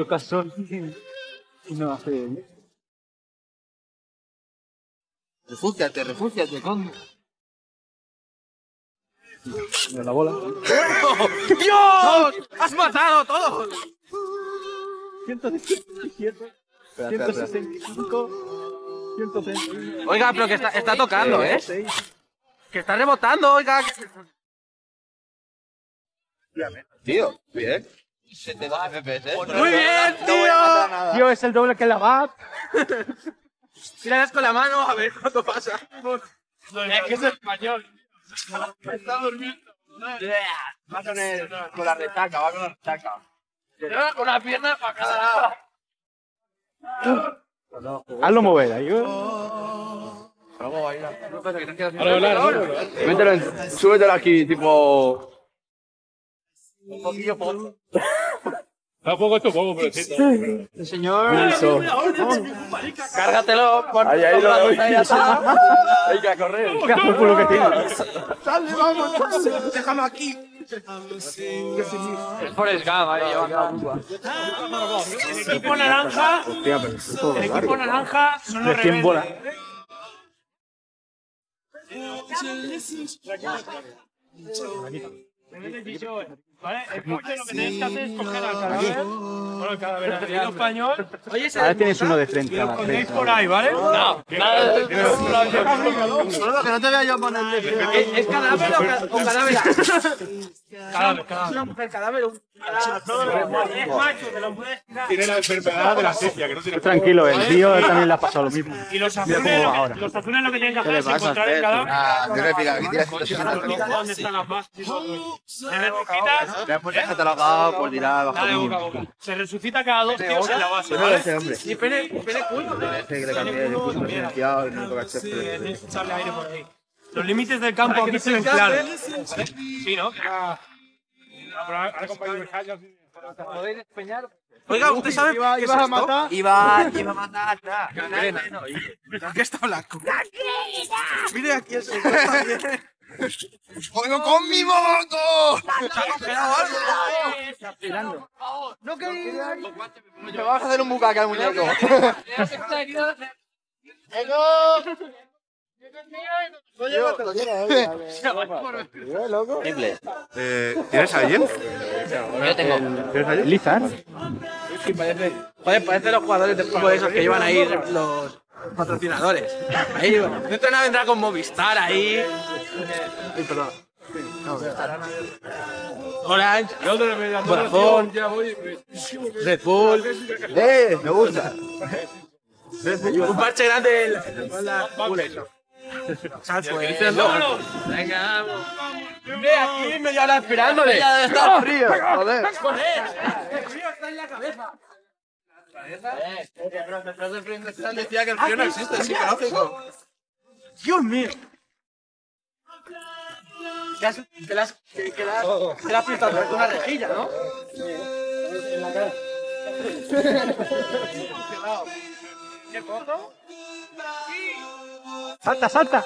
Toca sol y no hace... Refúgiate, refúgiate, con. Mira la bola. ¡Dios! ¡Has matado a todos! 117, 165, 130. Oiga, pero que está, está tocando, ¿eh? Que está rebotando, oiga. Tío, bien. 72 FPS. Muy bien, No voy a matar tío. Tío, es el doble que la BAT. Tírales con la mano a ver cuánto pasa. Es que es español. Está durmiendo. Va con, el, con la retaca, va con la retaca. Con la pierna para cada lado. Hazlo mover ahí. ¿eh? Vamos a bailar. Mételo en, súbetelo aquí, tipo. Un poquillo por. Tampoco esto poco, pero sí. Señor. Eso. Cárgatelo. Por, Ahí, ahí, por lo-. Hay que correr. Lo que tiene. Sale, vamos. Déjame aquí. Es Forrest Gump ahí llevando El equipo naranja, Hostia, pero esto es todo el equipo naranja son los rebeldes. ¿Vale? El coche lo que tenéis que hacer es coger al cadáver. Bueno, el cadáver al español. Oye, Ahora tienes uno de frente. Y lo escondéis por ahí, ¿vale? No, nada Solo que no te vea yo ponerle. ¿Es, cadáver o, ca- o cadáver? Cadáver, cadáver. Una mujer cadáver. Es macho, te lo puedes tirar. Tiene la enfermedad de la sepia, que no tiene Tú Tranquilo, el tío también le ha pasado lo mismo. Y los azules, los azules lo que tienen que hacer le es encontrar el cadáver. Ah, réplica, aquí tienes 160. ¿Dónde están las bases? Se resucita, Después ya catalogado por tirar bajo dale boca a mínimo. boca. Se resucita cada dos tíos en la base, Pero ¿vale? ese hombre. Y pene, pene culo. Que le cambié el Sí, echarle aire por ahí. Los límites del campo aquí se ven claros. Sí, ¿no? Ahora compañero ¿Podéis despeñar? Oiga, ¿usted sabe qué es ¿Ibas a esto? matar? Iba, iba a matar. ¿Qué está blanco? Mire aquí el. ¡Juego con mi moto! ¿Se ha congelado algo? No quería. Me vamos a hacer un bucaque al muñeco. ¿Tienes a alguien? Yo tengo. Lizard. Sí, parece, joder, parece los jugadores de fútbol esos que llevan ahí los patrocinadores. Ahí, dentro no vendrá con Movistar ahí. Ay, perdón. Orange, Vodafone, Red Bull, ¡Eh! Me gusta. un parche grande del eso. Venga, vamos. Ve aquí media hora esperándole. Ya debe estar frío. Joder. Joder, el frío está en la cabeza. Decía que el frío no existe, es psicológico. Dios mío. Que has, que le has, que, con una rejilla, ¿no? En la cara. ¿Qué foto? ¡Salta, salta!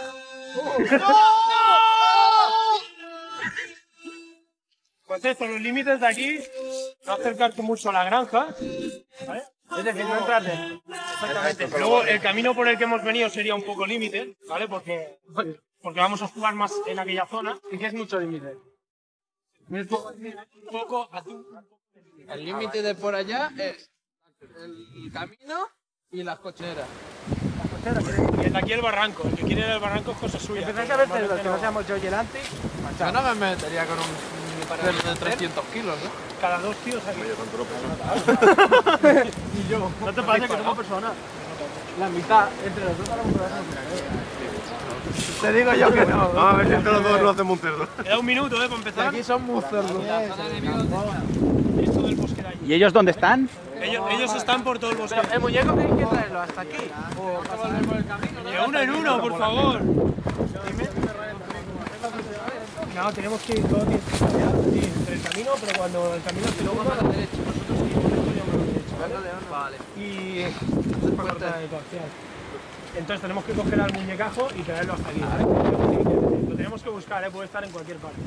Pues esto, los límites de aquí, no acercarte mucho a la granja, ¿vale? Es decir, no entrar Exactamente. Luego, el camino por el que hemos venido sería un poco límite, ¿vale? Porque, porque vamos a jugar más en aquella zona. ¿Y qué es mucho límite? Un poco azul. El límite de por allá es el camino y las cocheras. Y el de aquí el barranco. El que quiere ir al barranco es cosa suya. Empezáis a ver los que no seamos yo y el Anti. Yo no me metería con un perro de 300 kilos, ¿no? Cada dos tíos aquí. y yo. No te parece que somos personas. La mitad, entre los dos a Te digo yo que no. A ver si entre los dos lo hacemos un cerdo. Queda un minuto, ¿eh? Para empezar. Aquí son muy cerdos. Esto del bosque de allí. ¿Y ellos dónde están? Ellos, ellos están por todo el bosque. El muñeco hay que traerlo hasta aquí. O pasar por el camino. De uno en uno, por favor. No, tenemos que ir todo tiene que ser sí, entre el camino, pero cuando el camino se luego a la derecha. Nosotros seguimos esto y vamos a la derecha. Vale. Y esto es para cortar el parcial. Entonces tenemos que coger al muñecajo y traerlo hasta aquí, ¿vale? Lo tenemos que buscar, ¿eh? puede estar en cualquier parte.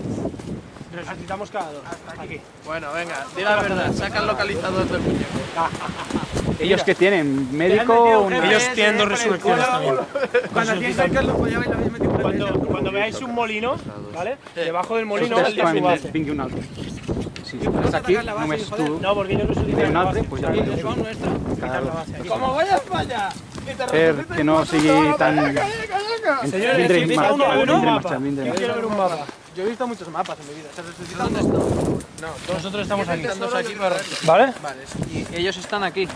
Necesitamos cada dos. Aquí. Bueno, venga, di la verdad, saca el localizador del muñeco. Ellos que tienen médico, Ellos tienen dos resurrecciones también. Lo Cuando, cuando veáis un molino, ¿vale? Debajo del molino de su base. vingui un altre. Si estàs aquí, només tu No, porque ellos nos ve utilizan un la altre, base. pues nuestros. cada dos. Como vayas para allá. Per que no sigui tan... Señores, marxant, uno a uno Yo quiero ver un mapa. Yo he visto muchos mapas en mi vida. ¿Se necesitan dónde está? Nosotros estamos aquí. ¿Vale? Vale, y ellos están aquí.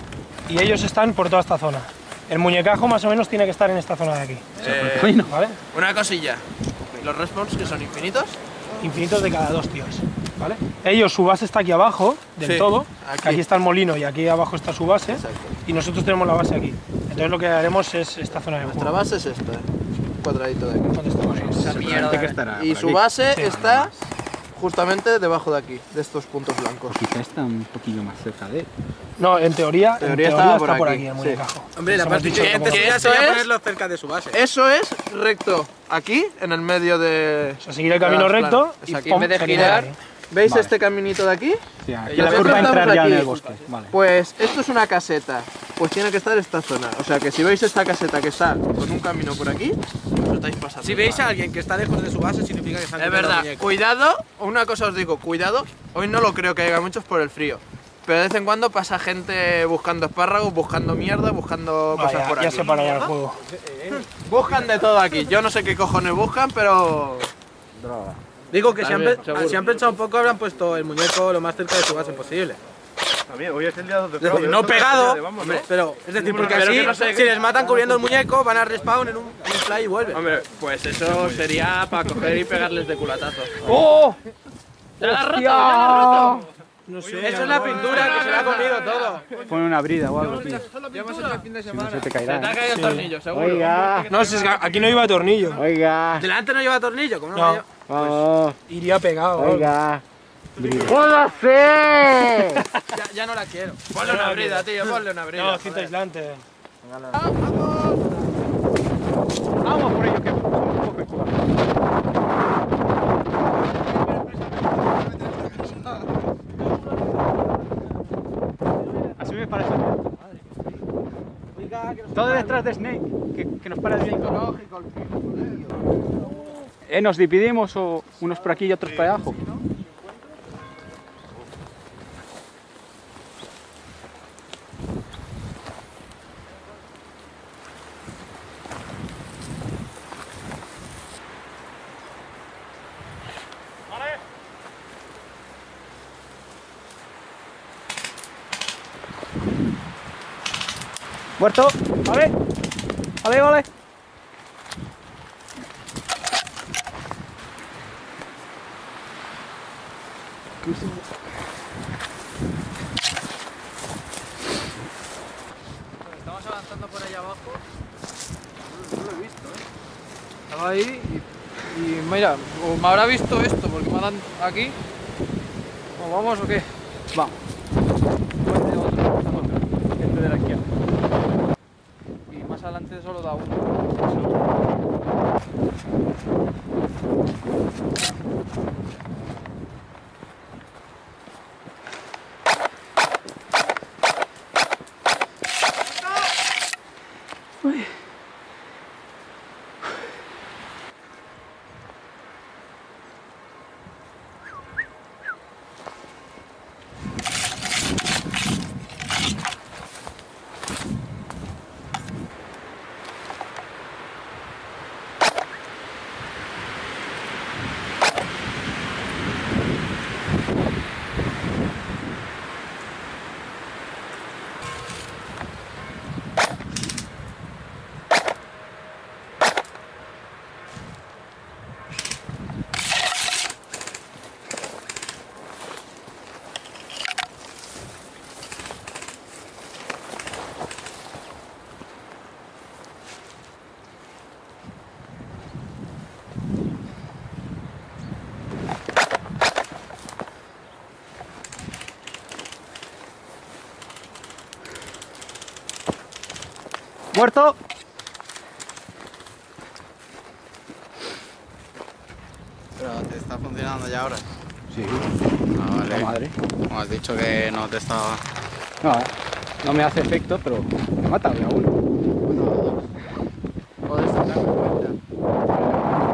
Y ellos están por toda esta zona. El muñecajo más o menos tiene que estar en esta zona de aquí. Bueno, ¿Vale? Una cosilla. Los respawns que son infinitos. Infinitos de cada dos tíos. ¿Vale? Ellos, su base está aquí abajo, del Sí, todo. aquí. está el molino y aquí abajo está su base. Y nosotros tenemos la base aquí. Entonces lo que haremos es esta zona de Nuestra juego. base es esta, un cuadradito de aquí. ¿Dónde estamos? seguramente que estarà Y su aquí. base está justamente debajo de aquí, de estos puntos blancos. Quizá está un poquillo más cerca de él. No, en teoría, en Teoría teoría está por por aquí, aquí el sí. muñecajo. Hombre, la Eso parte como- sería Sería es- ponerlo cerca de su base. Eso es recto, aquí, en el medio de... O sea, seguir el camino Claro, recto claro, y, exacto. pum, En vez de girar, aquí. ¿Veis Vale. este caminito de aquí? Sí, aquí la curva que entra ya en aquí. el bosque. Vale. Pues esto es una caseta, pues tiene que estar esta zona. O sea que si veis esta caseta que está con un camino por aquí, os estáis pasando. Si veis a alguien que está lejos de su base, significa que están Es verdad, cuidado, una cosa os digo, cuidado, hoy no lo creo que haya muchos por el frío. Pero de vez en cuando pasa gente buscando espárragos, buscando mierda, buscando cosas ya, por ya aquí. se para ya el juego. Buscan de todo aquí. Yo no sé qué cojones buscan, pero. Digo que si han, si pensado un poco, habrán puesto el muñeco lo más cerca de su base posible. También, hoy es el día de Es decir, no pegado, Vamos, hombre, pero es decir, porque así, que no sé- si les matan cubriendo el muñeco, van a respawn en un, en un fly y vuelven. Hombre, pues eso sería para coger y pegarles de culatazo. ¡Oh! Eso es la pintura que se le ha comido todo. Pon una brida o algo, tío. Si no se te Te caerá. ha caído el tornillo, seguro. Oiga, No, si es que aquí no iba tornillo. oiga, Delante no lleva tornillo, como no, No. lleva- vamos, Iría pegado. oiga. ¡Jódase! ya, ya no la quiero. Ponle una brida, tío, ponle una brida. No, cinta aislante. Vamos por ello, que somos un poco equipados. Todo detrás de Snake, que, que nos para el viento. Eh, ¿Nos dividimos o unos por aquí y otros para abajo? Muerto. Vale. Vale, vale. Estamos avanzando por ahí abajo. Estaba ahí y, y mira, o me habrá visto esto porque me dan aquí. ¿O vamos o qué? Vamos. Solo da uno. Muerto. Pero te está funcionando ya ahora. Sí, Ah, vale. la madre. Como has dicho que no te estaba... No, no me hace efecto, pero me mata a uno. Joder, se te cuenta. El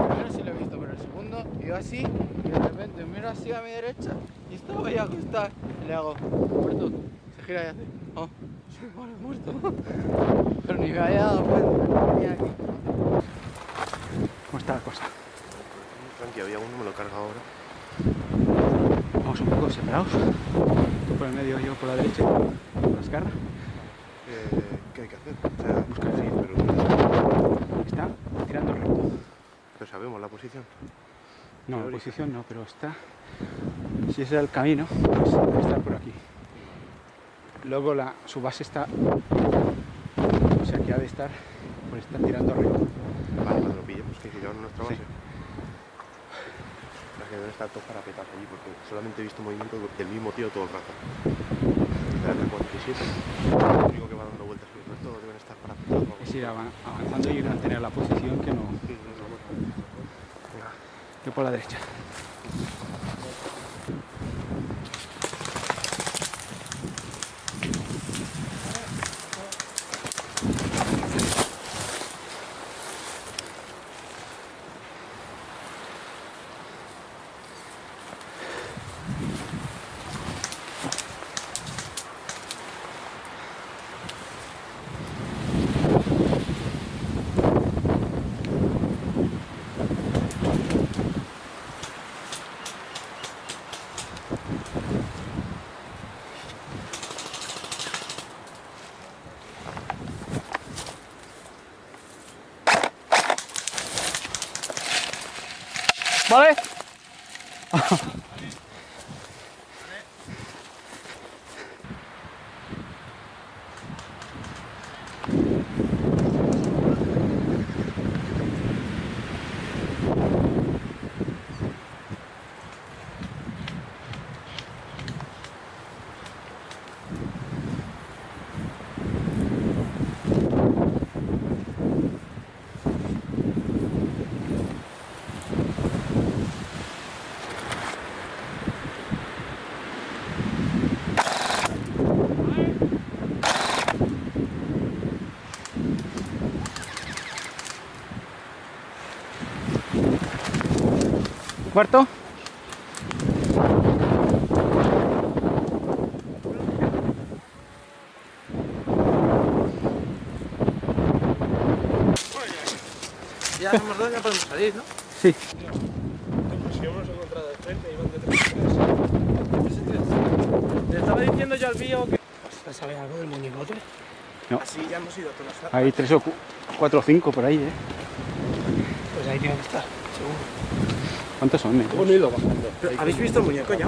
primero sí lo he visto, pero el segundo, yo así, y de repente miro así a mi derecha, y estaba ahí acostado. Y le hago, muerto. Se gira y hace, sí, vale, muerto. Pero ni me había dado cuenta. ¿Cómo está la cosa? Tranqui, había uno, me lo carga ahora. Vamos un poco separados. Tú por el medio, yo por la derecha, por la esquerra. Eh, ¿Qué hay que hacer? O sea, Buscar sí, ahí. pero, Está tirando recto. pero sabemos la posición. No, la posición no, pero está. Si ese es el camino, pues debe estar por aquí. Luego la, su base está. O sea que ha de estar. Pues está tirando recto. Vale, cuando lo pillemos, que fijaos en nuestra base. La que deben estar todos parapetados allí, porque solamente he visto movimiento del mismo tío todo el rato. Desde la 47, el único que va dando vueltas y el resto deben estar parapetados. Es ir avan- avanzando y mantener la posición que no. Sí, sí, vamos. Venga. Yo por la derecha. ¿Vale? ¿Muerto? Ya somos dos, ya podemos salir, ¿no? Sí. Si hemos encontrado de frente, iban detrás. Le estaba diciendo yo al bío que... ¿Sabes algo del monigote? No. Así ya hemos ido a todas las Hay tres o cu- cuatro o cinco por ahí, ¿eh? Pues ahí tiene que estar, seguro. ¿Cuántos son? eh? ¿Habéis visto el muñeco ya?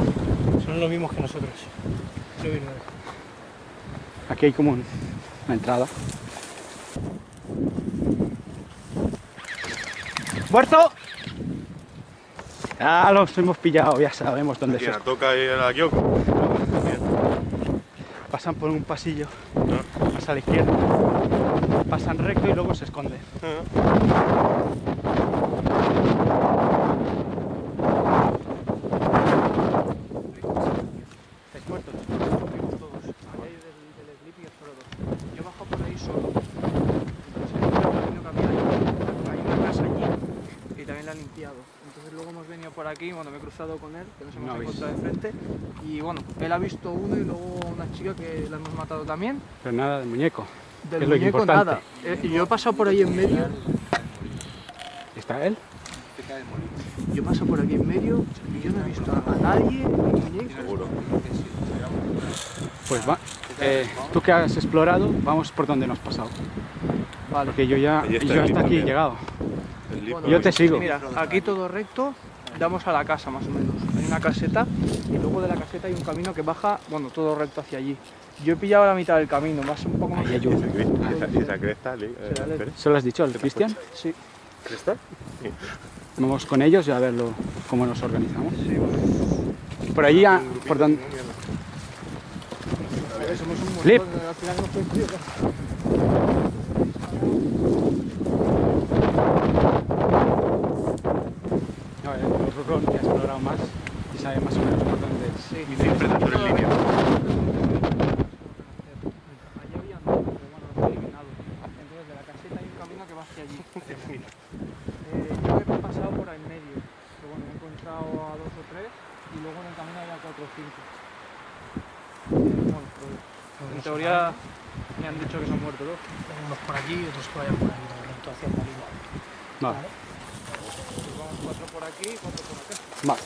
Son los mismos que nosotros. Aquí hay como un- una entrada. ¡Muerto! Ah, los hemos pillado, ya sabemos dónde ¿La toca y la Kyoko? Pasan por un pasillo, más a la izquierda, pasan recto y luego se esconden. ¿Estáis muertos? todos. Ahí del, del Sleepy es solo dos. Yo bajo por ahí solo. Entonces hay un camino que había- hay una casa allí y también la han limpiado. Entonces luego hemos venido por aquí, bueno, me he cruzado con él, que nos hemos No habéis- encontrado de frente. Y bueno, él ha visto uno y luego una chica que la hemos matado también. Pero nada del muñeco. Del Es lo muñeco importante. nada. Eh, y yo he pasado por ahí en medio. ¿Está él? Yo paso por aquí en medio y yo no he visto a nadie, ni muñeco. Pues va. eh, tú que has explorado, vamos por donde nos has pasado. Vale. Porque yo ya yo hasta aquí he llegado. Bueno, Yo te sigo. Mira, aquí todo recto, damos a la casa más o menos. Hay una caseta y luego de la caseta hay un camino que baja, bueno, todo recto hacia allí. Yo he pillado la mitad del camino, más un poco más. Ahí hay uno. Esa, esa, esa cresta, eh. ¿Se lo has dicho al Cristian? Sí, ¿Cresta? Vamos con ellos y a ver lo- cómo nos organizamos. Por allí, a- por donde... somos un montón, Lip. al final no el Rurrón que ha explorado más y sabe más o menos por dónde. Sí. Y siempre dentro en línea. Allí había andado, pero bueno, lo he eliminado. Entonces de la caseta hay un camino que va hacia allí. Eh, yo he pasado por ahí en medio, pero bueno, he encontrado a dos o tres y luego en el camino había cuatro o cinco. Bueno, en teoría me han dicho que se han muerto dos. Unos por aquí y otros por allá por ahí. De momento hacia Molina. Vale, Pues vamos cuatro por aquí y cuatro por acá. vale.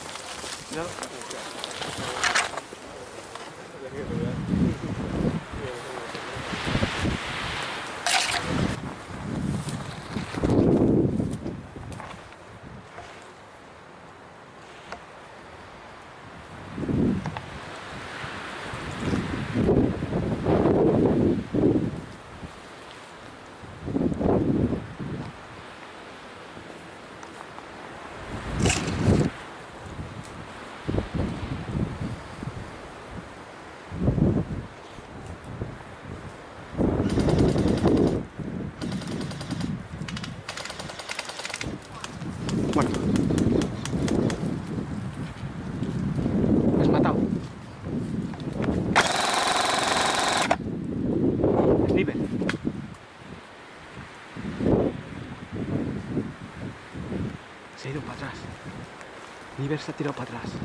Muerto. Me has matado. Sniper. Se ha ido para atrás. Sniper se tirado para atrás.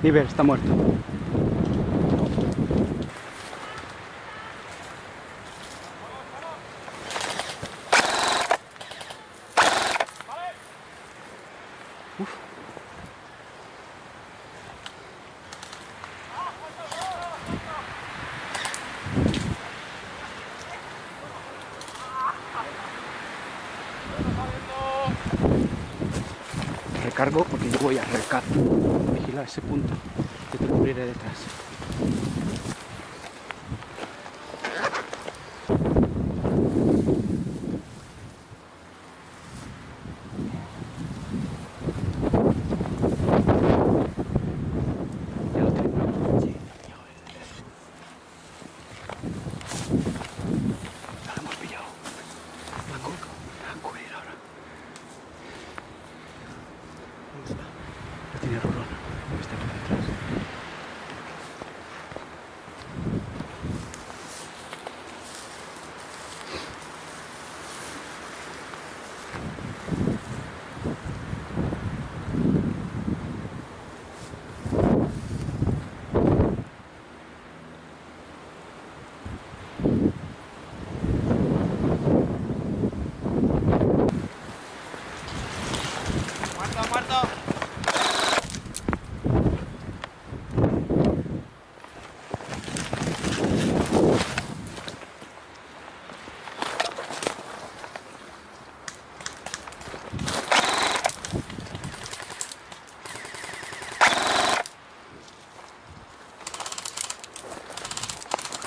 Sniper está muerto. Recargo porque yo voy a recar. Vigila ese punto que te cubriré detrás. Ya lo tengo. Sí, tío, Ya lo hemos pillado. Va a cu- va a cubrir ahora. Lo tiene Rolón. Está aquí detrás. Muerto, muerto.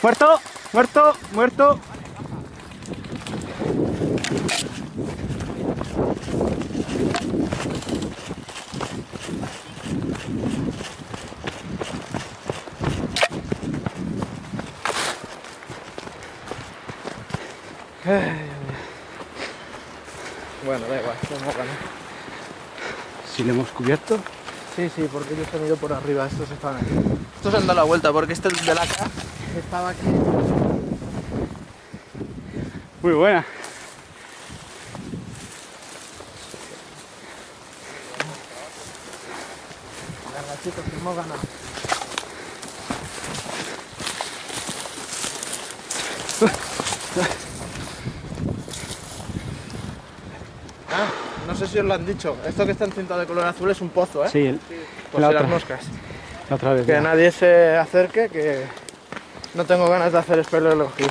Muerto, muerto, muerto. Bueno, da igual, no hemos ganado. Si le hemos cubierto, Sí, sí, porque ellos han ido por arriba, estos estaban aquí. Estos han dado la vuelta porque este de la acá estaba aquí. muy buena. Venga, chicos, que hemos ganado. Ah, no sé si os lo han dicho. Esto que está encintado de color azul es un pozo, ¿eh? Sí, el- Por la si las moscas. La otra vez. Que ya. nadie se acerque, que no tengo ganas de hacer espeleología.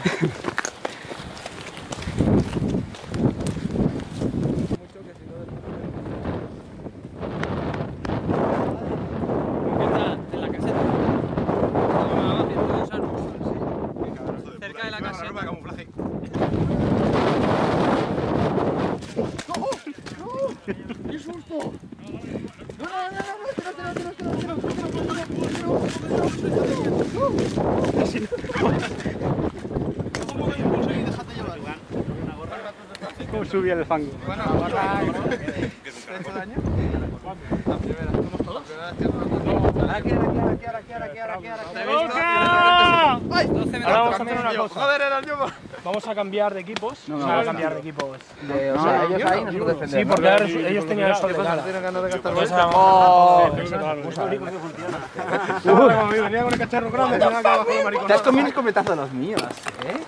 Subía el fango? Ahora vamos a hacer una cosa. Vamos a cambiar de equipos. No, no. a cambiar de equipos. o sea, ellos ahí, nosotros Sí, porque ellos tenían el sol de cara. Tienen ganas de gastar Entonces, vueltas. vamos- Venía con el cacharro grande, el. Te has comido de los míos, ¿eh?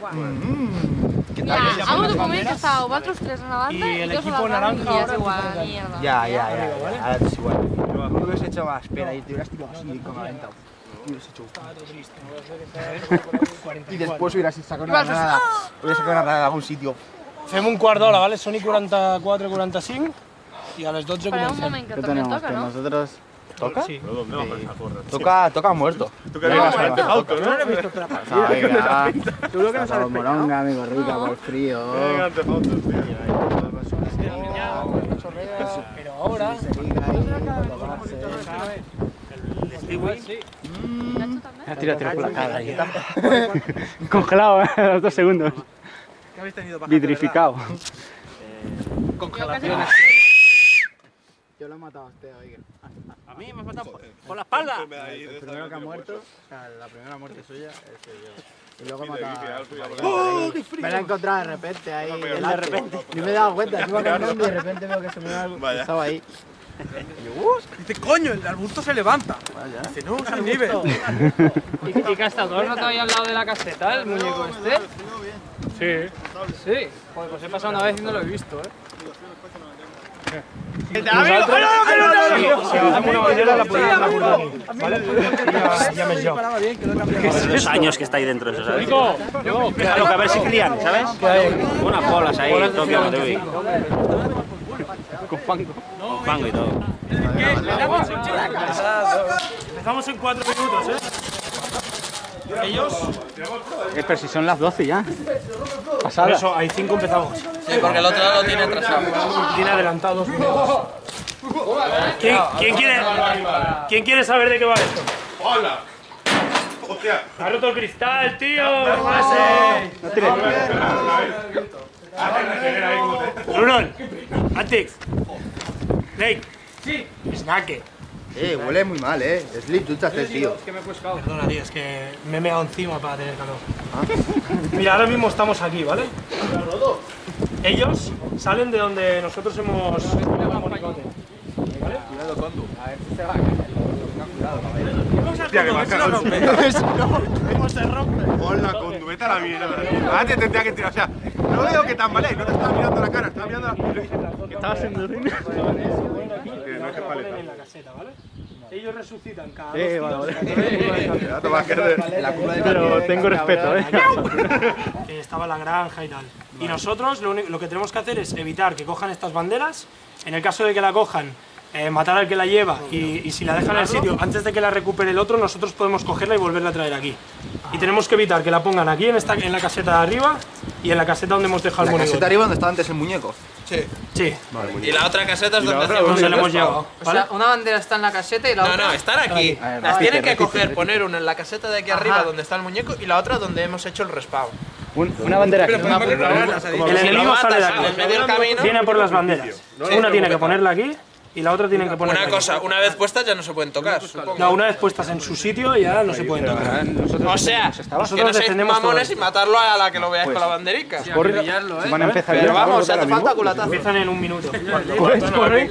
Mira, hago de comer que està vosaltres tres a la banda Y el dos a equipo la naranja banda y ahora es igual, a mierda. Ya, ya, ya, ya. Ahora es igual. Tú hubieras hecho más pena y te hubieras tirado así como aventado. Y hubieras hecho Y después hubieras sacado una a- granada. Hubieras sacado una granada de algún sitio. Fem un quart d'hora, vale? Són i 44, 45 i a les 12 Espereu un comencem. moment que ¿Qué també tenemos? toca, Que no? nosotros... ¿Toca? Sí. Toca, toca muerto. Venga, Auto, ¿no? venga. Seguro que no sabes moronga, amigo rica, por frío. Pero ahora... Nacho també? Ya, tira, tira por la cara ahí. Congelado, ¿eh? Los dos segundos. ¿Qué habéis tenido para Vitrificado. Congelaciones. Yo lo he matado a usted, oiga. A mí me has matado por- por la espalda. El primero que ha muerto, o sea, la primera muerte suya, ese yo. Y luego he matado. ¡Oh, Me la he encontrado de repente ahí. De repente. Yo me he dado cuenta, iba caminando y de repente veo que se me ha estaba ahí. Dice, coño, el arbusto se levanta. Dice, no, es al nivel. ¿Y, y qué ha estado? ¿Has notado ahí al lado de la caseta el muñeco este? Sí. Sí. Joder, pues he pasado una vez y no lo he visto, ¿eh? Dos años que está ahí dentro eso, ¿sabes? Claro, que a ver si crían, ¿sabes? Unas bolas ahí, Tokio, no te vi. Con fango. Con fango y todo. Empezamos en cuatro minutos, ¿eh? Ellos, Eh, pero si son las 12 ya. por Pasada. eso hay cinco empezamos. Sí, porque el otro lado lo tiene atrasado. Tiene adelantado dos minutos. ¿Quién, quién quiere, ¿Quién quiere saber de qué va esto? ¡Hola! ¡Hostia! Ha roto el cristal, tío. No Brunon, Antix, Lake, Snake. Eh, huele muy mal, eh. Slip, tú estás tío. Perdona, tío, es que me he meado encima para tener calor. Mira, ahora mismo estamos aquí, ¿vale? Ellos salen de donde nosotros hemos... ¡Hostia, que va a cagar! ¿Cómo se rompe? ¡Hola, condu! ¡Vete a la mierda! Ahora te tendría que tirar. O sea, no veo que tambalees, no te estaba mirando la cara, estaba mirando la... Que estabas en Que se ponen en la caseta, ¿vale? Ellos resucitan cada Eh, dos vale, querer. Pero tengo respeto, ¿eh? que estaba la granja y tal. Y nosotros lo, único- lo que tenemos que hacer es evitar que cojan estas banderas. En el caso de que la cojan, eh, matar al que la lleva y, y si la dejan en el sitio antes de que la recupere el otro, nosotros podemos cogerla y volverla a traer aquí. Y tenemos que evitar que la pongan aquí en, esta, en la caseta de arriba y en la caseta donde hemos dejado La el caseta monigote. arriba donde estaba antes el muñeco. Sí. Sí, Y la otra caseta es donde hacemos el la hemos llevado. O ¿vale? sea, Una bandera está en la caseta y la No, otra... no, están aquí. A ver, Las tienen que repite, coger, repite. poner una en la caseta de aquí arriba donde está el muñeco y la otra donde hemos hecho el respawn. Un- una bandera aquí. El Si enemigo lo sale de aquí. Viene por las banderas. Una tiene que ponerla aquí y la otra tiene que ponerla Una cosa, una vez puestas ya no se pueden tocar, supongo. No, una vez puestas en su sitio ya no se pueden tocar. O sea, que no seáis mamones y matarlo a la que lo veáis con la banderica. Corre. Van a empezar Pero ya. vamos, hace falta culatazo. Empiezan en un minuto. Corre, corre.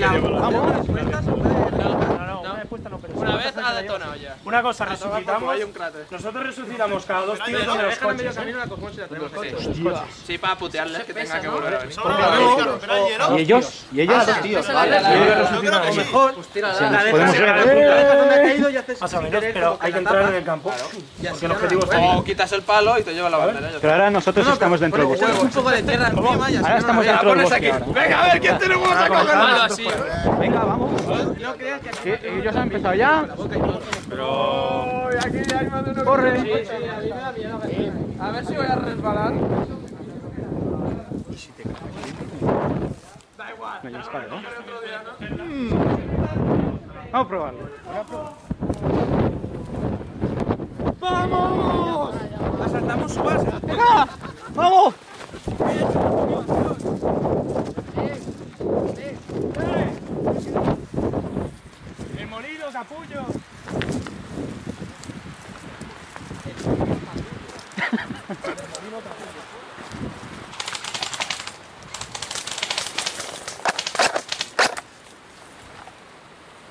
Una vez ha detonado ya. Una cosa, A resucitamos. hay un cráter. Nosotros resucitamos cada dos tiros Pero de los coches. ¿eh? Sí, para putearles que tenga que volver a venir. ¿Y ellos? ¿Y ellos? Ah, dos tíos. O mejor, Pues la podemos en ver. la dejas donde ha caído y haces Más o menos, pero hay que entrar en el campo. Porque el objetivo no- es O quitas el palo y te lleva la bandera. está. Pero ahora nosotros estamos dentro del bosque. Un poco de tierra encima y así Ahora estamos dentro del bosque. Venga, a ver quién tenemos a coger. Venga, vamos. Ellos han empezado ya. Pero. aquí uno. Corre. Sí, sí, a da ver si voy a resbalar. No, ya disparo, ¿no? Vamos a probarlo. ¡Vamos! Asaltamos su base. ¡Vamos! ¡El molido, capullo!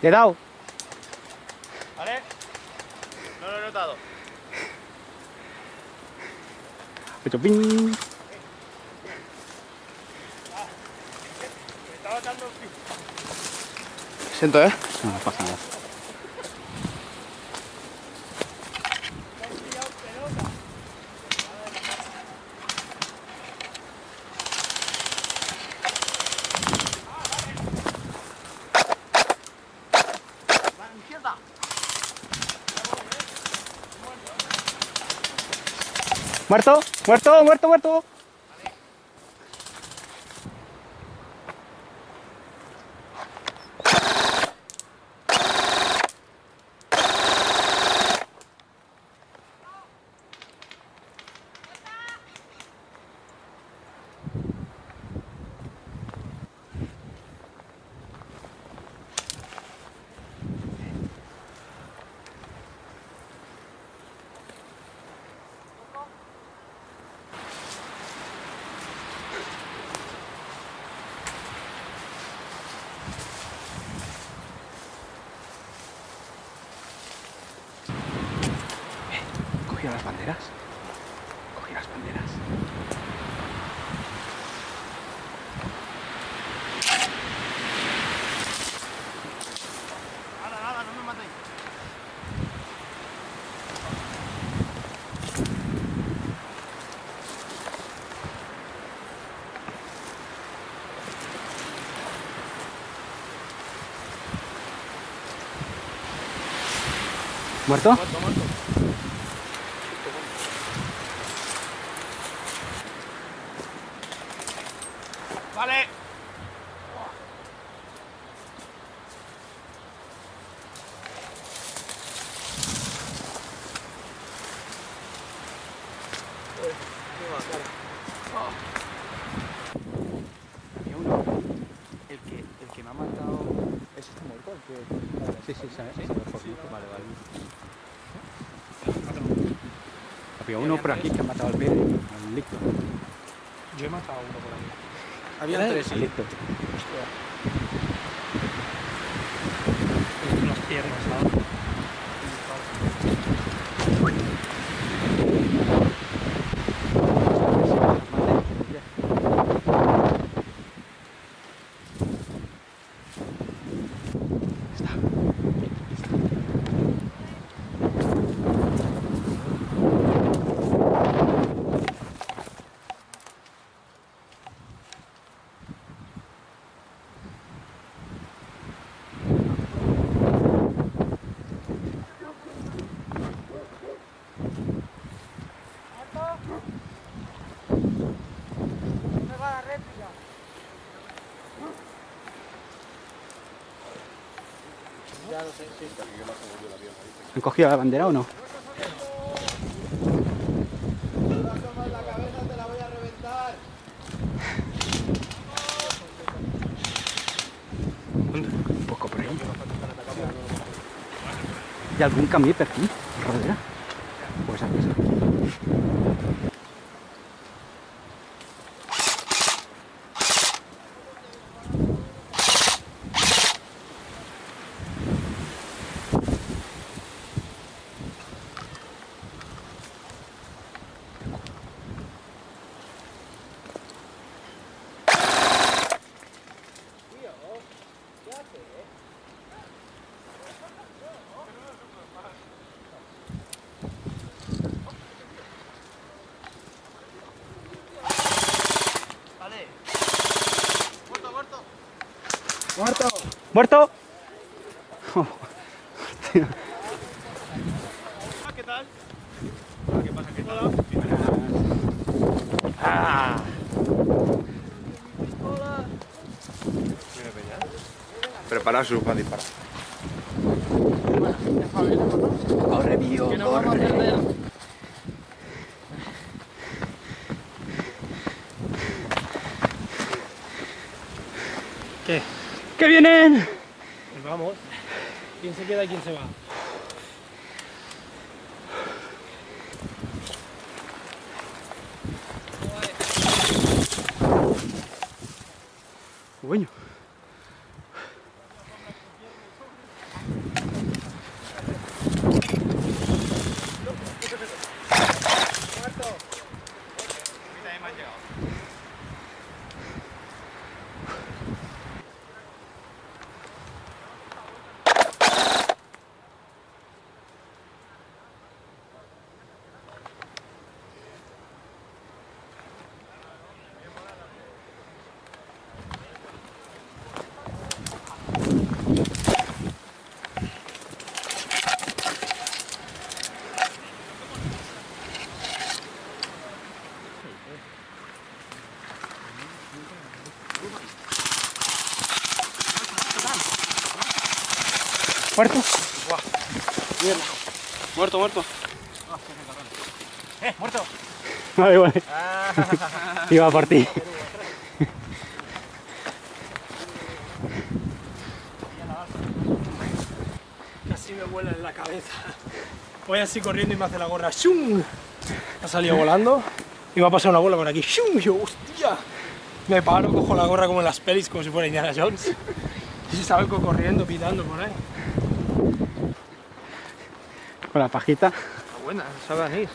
Te he dado. ¿Vale? No lo he notado. He hecho ping. Estaba dando un Siento, ¿eh? No, no pasa nada. ¿Muerto? ¿Muerto? ¿Muerto? ¿Muerto? Cogí las banderas. Cogí las banderas. Me matéis. ¿Muerto? Vale. Había uno. El que, el que me ha matado. ¿Ese está muerto? El que... Sí, sí, ¿sabes? Vale, vale. Había uno por aquí que ha matado al Pere, al Licto. Yo he matado a uno por ahí. Había tres. Al Licto. Las piernas, ¿sabes? ¿Han cogido la bandera o no? Un poco por ahí. ¿Hay algún camí per aquí? ¿Rodera? Pues aquí sí. ¿Muerto? ¿Qué tal? ¿Qué pasa? ¿Qué tal? Ah. Preparaos para disparar. Corre, mío, que no vamos a perder. ¿Qué? ¡Que vienen! Pues vamos. ¿Quién se queda y quién se va? Bueno. ¿Muerto? Muerto, muerto. ¡Eh, muerto! Vale, vale. Iba por ti. Casi me vuela en la cabeza. Voy así corriendo y me hace la gorra. ¡Shum! Ha salido volando y me ha pasado una bola por aquí. ¡Shum! Yo, ¡hostia! Me paro, cojo la gorra como en las pelis, como si fuera Indiana Jones. Y salgo corriendo, pitando por ahí. Con la pajita. Está buena, sabe anís.